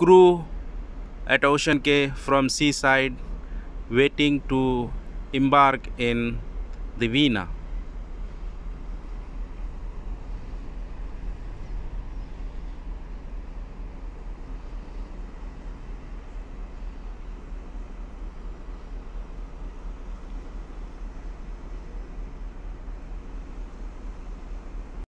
crew at Ocean K from seaside waiting to embark in the Vina.